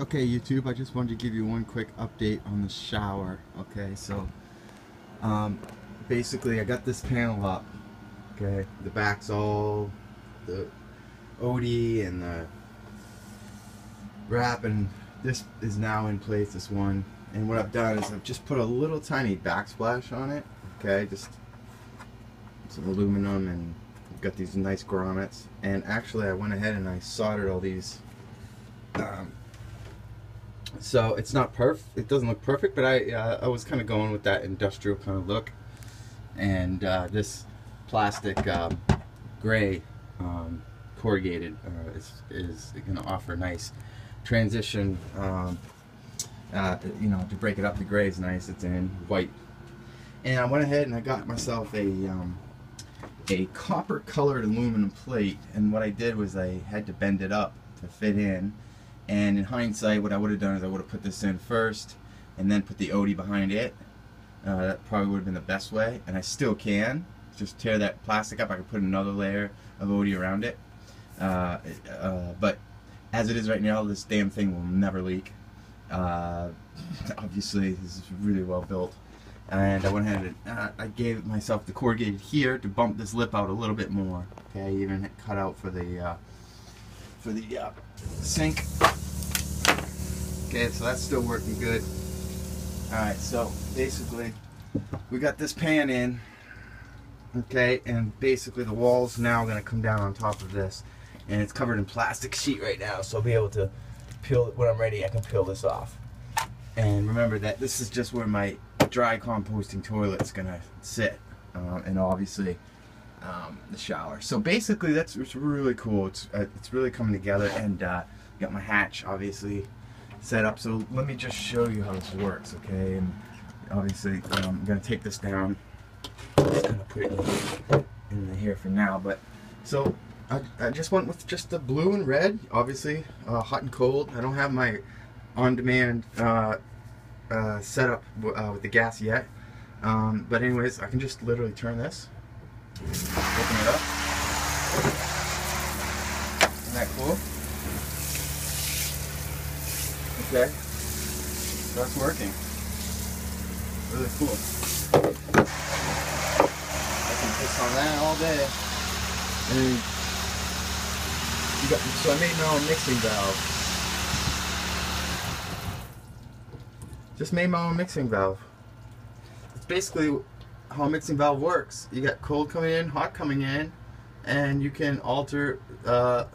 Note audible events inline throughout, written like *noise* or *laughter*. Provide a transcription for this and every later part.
Okay, YouTube, I just wanted to give you one quick update on the shower. Okay, so um, basically I got this panel up. Okay, the back's all the OD and the wrap, and this is now in place, this one. And what I've done is I've just put a little tiny backsplash on it. Okay, just some aluminum and got these nice grommets. And actually, I went ahead and I soldered all these. So it's not perfect. It doesn't look perfect, but I uh, I was kind of going with that industrial kind of look. And uh, this plastic um, gray um, corrugated uh, is is going to offer a nice transition. Um, uh, you know, to break it up, the gray is nice. It's in white, and I went ahead and I got myself a um, a copper colored aluminum plate. And what I did was I had to bend it up to fit in and in hindsight, what I would have done is I would have put this in first and then put the OD behind it. Uh, that probably would have been the best way, and I still can. Just tear that plastic up. I could put another layer of OD around it. Uh, uh, but as it is right now, this damn thing will never leak. Uh, *laughs* obviously, this is really well built. And I went ahead and uh, I gave myself the corrugated here to bump this lip out a little bit more. Okay, even cut out for the uh, for the sink. Okay, so that's still working good. Alright, so basically we got this pan in. Okay, and basically the wall's now gonna come down on top of this. And it's covered in plastic sheet right now, so I'll be able to peel when I'm ready, I can peel this off. And remember that this is just where my dry composting toilet's gonna sit. Um, and obviously um, the shower. So basically that's it's really cool. It's, uh, it's really coming together and uh, got my hatch obviously set up. So let me just show you how this works, okay? And obviously, um, I'm gonna take this down. Just gonna put it in, in here for now. But so I, I just went with just the blue and red, obviously, uh, hot and cold. I don't have my on-demand uh, uh, setup uh, with the gas yet. Um, but anyways, I can just literally turn this, open it up. Isn't that cool? Okay. That's working. Really cool. I can piss on that all day. And you got, so I made my own mixing valve. Just made my own mixing valve. It's basically how a mixing valve works. You got cold coming in, hot coming in, and you can alter uh,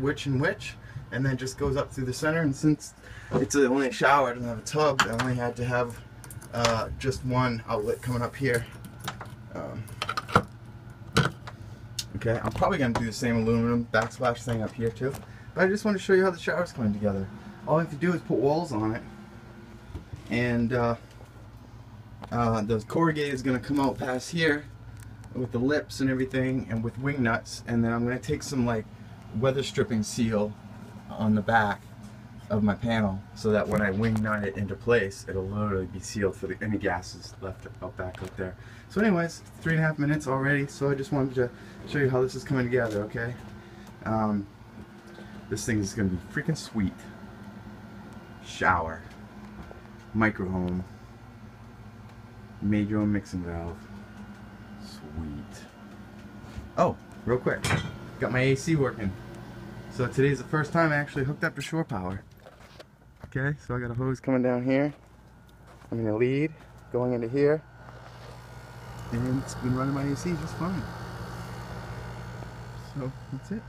which and which and then just goes up through the center. And since it's the only shower, I don't have a tub, I only had to have uh, just one outlet coming up here. Um, okay, I'm probably going to do the same aluminum backsplash thing up here too. But I just want to show you how the shower's coming together. All I have to do is put walls on it. And uh, uh, the corrugated is going to come out past here with the lips and everything and with wing nuts. And then I'm going to take some like weather stripping seal on the back of my panel so that when I wing nut it into place, it'll literally be sealed for the, any gases left out back up there. So anyways, three and a half minutes already, so I just wanted to show you how this is coming together, okay? Um, this thing is going to be freaking sweet. Shower. Micro home. Made your own mixing valve. Sweet. Oh, real quick. Got my AC working. So today's the first time I actually hooked up to shore power. Okay, so I got a hose coming down here. I'm in a lead going into here. And it's been running my AC just fine. So that's it.